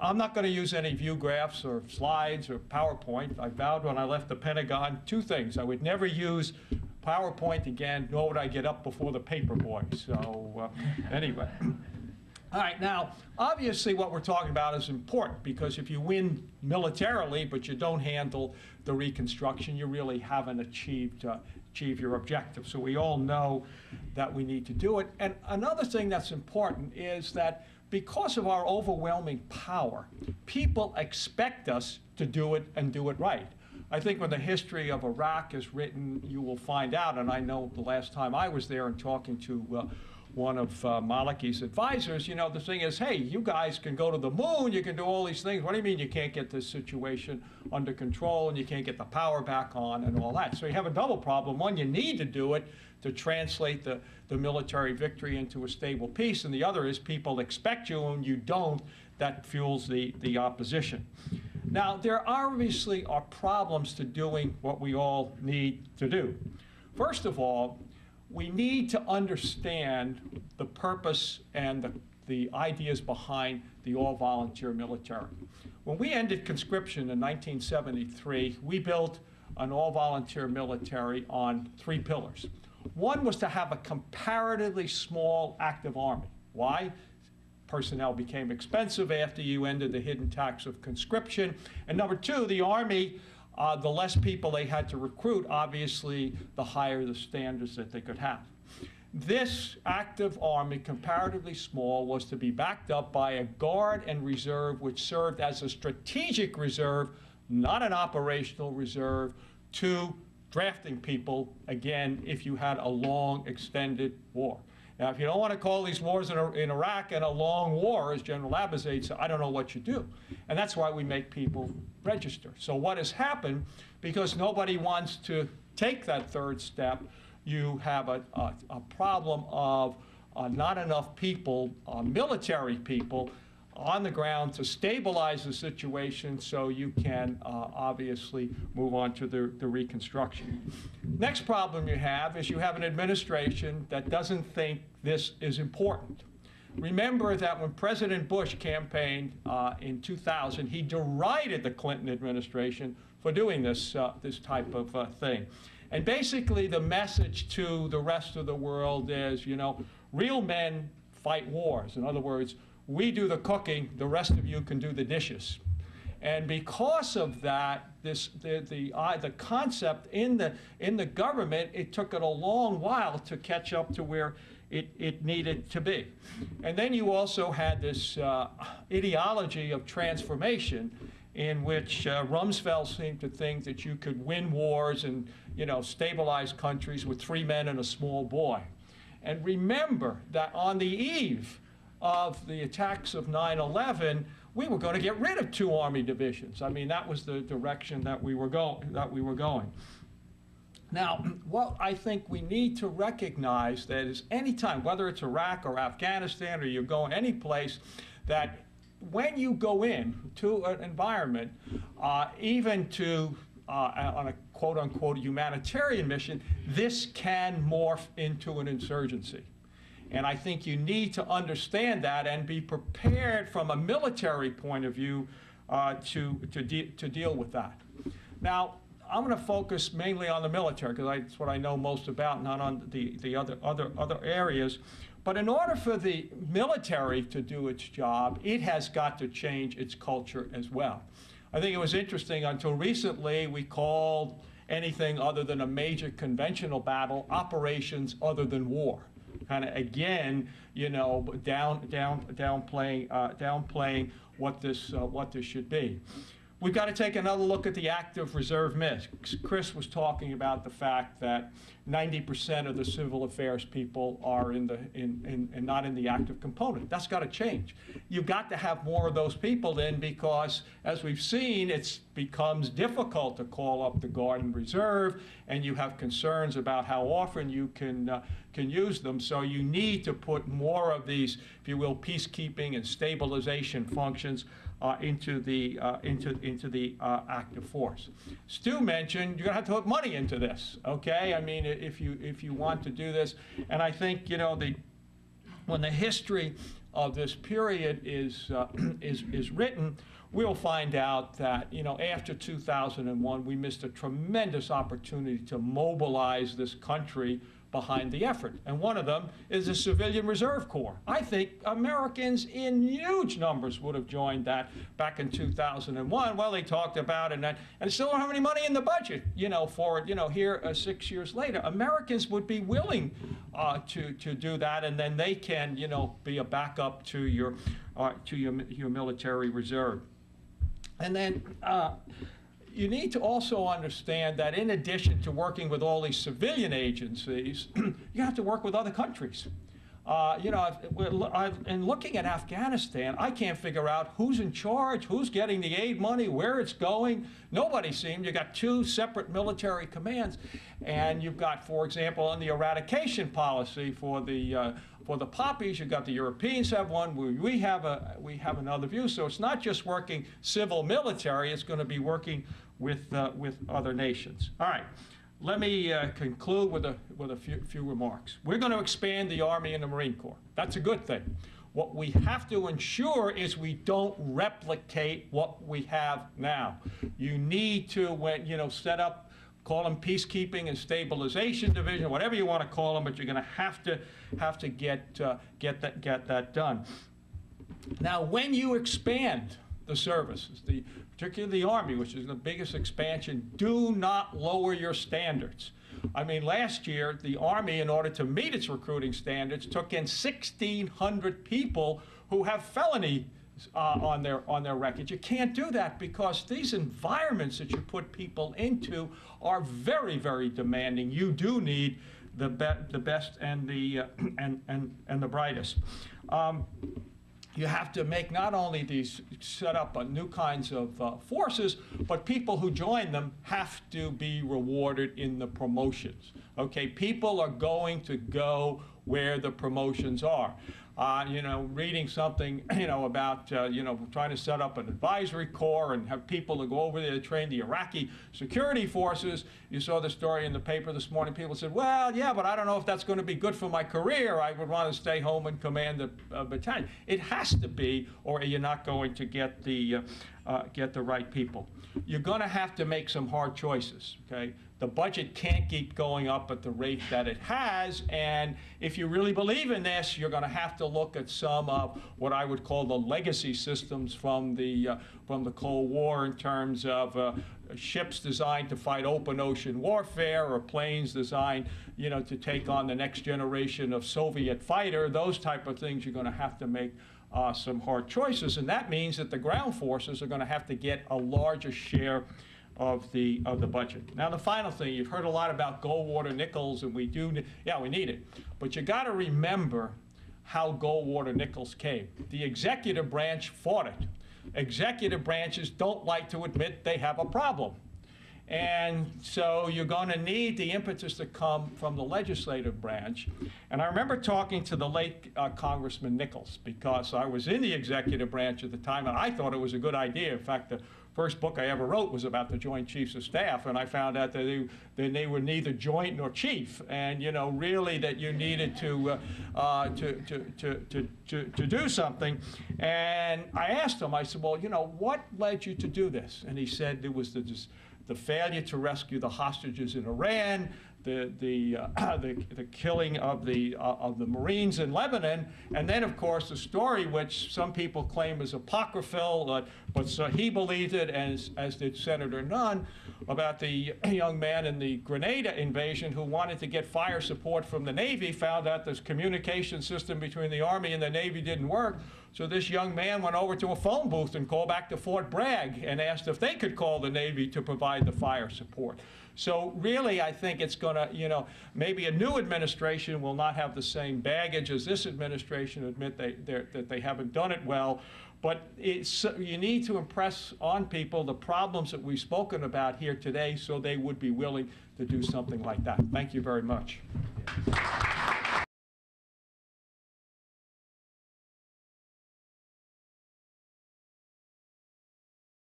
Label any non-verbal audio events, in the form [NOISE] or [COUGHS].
I'm not going to use any view graphs or slides or PowerPoint. I vowed when I left the Pentagon two things. I would never use PowerPoint again, nor would I get up before the paper boy. So uh, anyway. All right, now, obviously what we're talking about is important because if you win militarily but you don't handle the reconstruction, you really haven't achieved, uh, achieved your objective. So we all know that we need to do it. And another thing that's important is that because of our overwhelming power, people expect us to do it and do it right. I think when the history of Iraq is written, you will find out, and I know the last time I was there and talking to uh, one of uh, Maliki's advisors, you know, the thing is, hey, you guys can go to the moon, you can do all these things. What do you mean you can't get this situation under control and you can't get the power back on and all that? So you have a double problem. One, you need to do it to translate the, the military victory into a stable peace, and the other is people expect you and you don't, that fuels the, the opposition. Now, there obviously are problems to doing what we all need to do. First of all, we need to understand the purpose and the, the ideas behind the all-volunteer military. When we ended conscription in 1973, we built an all-volunteer military on three pillars. One was to have a comparatively small active army. Why? Personnel became expensive after you ended the hidden tax of conscription. And number two, the Army uh, the less people they had to recruit, obviously, the higher the standards that they could have. This active army, comparatively small, was to be backed up by a guard and reserve, which served as a strategic reserve, not an operational reserve, to drafting people, again, if you had a long, extended war. Now, if you don't want to call these wars in, in Iraq and a long war, as General Abizaid said, I don't know what you do. And that's why we make people register. So what has happened, because nobody wants to take that third step, you have a, a, a problem of uh, not enough people, uh, military people, on the ground to stabilize the situation so you can uh, obviously move on to the, the reconstruction. Next problem you have is you have an administration that doesn't think this is important. Remember that when President Bush campaigned uh, in 2000, he derided the Clinton administration for doing this, uh, this type of uh, thing. And basically the message to the rest of the world is, you know, real men fight wars. In other words, we do the cooking, the rest of you can do the dishes. And because of that, this, the, the, uh, the concept in the, in the government, it took it a long while to catch up to where it, it needed to be. And then you also had this uh, ideology of transformation in which uh, Rumsfeld seemed to think that you could win wars and you know, stabilize countries with three men and a small boy. And remember that on the eve of the attacks of 9/11, we were going to get rid of two army divisions. I mean, that was the direction that we were going. That we were going. Now, what I think we need to recognize that is any time, whether it's Iraq or Afghanistan or you're going any place, that when you go in to an environment, uh, even to uh, on a quote unquote humanitarian mission, this can morph into an insurgency. And I think you need to understand that and be prepared from a military point of view uh, to, to, de to deal with that. Now, I'm going to focus mainly on the military because that's what I know most about, not on the, the other, other, other areas. But in order for the military to do its job, it has got to change its culture as well. I think it was interesting until recently we called anything other than a major conventional battle operations other than war kind of again, you know, down, down, downplaying, uh, downplaying what this, uh, what this should be. We've got to take another look at the active reserve mix. Chris was talking about the fact that 90% of the civil affairs people are in the in, in, in not in the active component. That's got to change. You've got to have more of those people in because, as we've seen, it becomes difficult to call up the Guard and Reserve, and you have concerns about how often you can uh, can use them. So you need to put more of these, if you will, peacekeeping and stabilization functions uh, into the uh, into into the uh, active force. Stu mentioned you're going to have to put money into this. Okay, I mean if you if you want to do this, and I think you know the when the history of this period is, uh, [CLEARS THROAT] is, is written, we'll find out that, you know, after 2001, we missed a tremendous opportunity to mobilize this country behind the effort. And one of them is the Civilian Reserve Corps. I think Americans in huge numbers would have joined that back in 2001. Well, they talked about it, and, and still don't have any money in the budget, you know, for it, you know, here uh, six years later. Americans would be willing uh, to, to do that, and then they can, you know, be a backup to your, uh, to your, your military reserve. And then, uh, you need to also understand that in addition to working with all these civilian agencies, [CLEARS THROAT] you have to work with other countries. Uh, you know, in looking at Afghanistan, I can't figure out who's in charge, who's getting the aid money, where it's going. Nobody seems. You've got two separate military commands, and you've got, for example, on the eradication policy for the uh, for the poppies, you've got the Europeans have one. We, we have a we have another view. So it's not just working civil military. It's going to be working with uh, with other nations. All right. Let me uh, conclude with a, with a few, few remarks. We're going to expand the Army and the Marine Corps. That's a good thing. What we have to ensure is we don't replicate what we have now. You need to, when, you know, set up, call them peacekeeping and stabilization division, whatever you want to call them, but you're going to have to have to get uh, get that get that done. Now, when you expand the services, the particularly the Army, which is the biggest expansion, do not lower your standards. I mean, last year, the Army, in order to meet its recruiting standards, took in 1,600 people who have felony uh, on their on their record. You can't do that because these environments that you put people into are very, very demanding. You do need the be the best and the uh, and and and the brightest. Um, you have to make not only these set up uh, new kinds of uh, forces, but people who join them have to be rewarded in the promotions. Okay, people are going to go where the promotions are uh, you know, reading something, [CLEARS THROAT] you know, about, uh, you know, trying to set up an advisory corps and have people to go over there to train the Iraqi security forces. You saw the story in the paper this morning. People said, well, yeah, but I don't know if that's going to be good for my career. I would want to stay home and command a, uh, battalion. It has to be, or you're not going to get the, uh, uh, get the right people. You're going to have to make some hard choices, okay? The budget can't keep going up at the rate that it has. And if you really believe in this, you're going to have to look at some of what I would call the legacy systems from the, uh, from the Cold War in terms of uh, ships designed to fight open ocean warfare or planes designed you know, to take on the next generation of Soviet fighter. Those type of things you're going to have to make uh, some hard choices. And that means that the ground forces are going to have to get a larger share of the of the budget. Now the final thing, you've heard a lot about Goldwater Nichols, and we do, yeah, we need it, but you got to remember how Goldwater Nichols came. The executive branch fought it. Executive branches don't like to admit they have a problem. And so you're going to need the impetus to come from the legislative branch. And I remember talking to the late uh, Congressman Nichols because I was in the executive branch at the time and I thought it was a good idea. In fact, the first book I ever wrote was about the Joint Chiefs of Staff, and I found out that they, that they were neither joint nor chief, and you know really that you needed to, uh, uh, to, to, to, to, to, to do something. And I asked him, I said, well, you know, what led you to do this? And he said it was the, the failure to rescue the hostages in Iran, the, the, uh, [COUGHS] the, the, killing of the, uh, of the Marines in Lebanon, and then, of course, the story which some people claim is apocryphal, uh, but so he believed it, as, as did Senator Nunn, about the [COUGHS] young man in the Grenada invasion who wanted to get fire support from the Navy, found out this communication system between the Army and the Navy didn't work, so this young man went over to a phone booth and called back to Fort Bragg and asked if they could call the Navy to provide the fire support. So really, I think it's going to, you know, maybe a new administration will not have the same baggage as this administration admit they, that they haven't done it well. But you need to impress on people the problems that we've spoken about here today so they would be willing to do something like that. Thank you very much.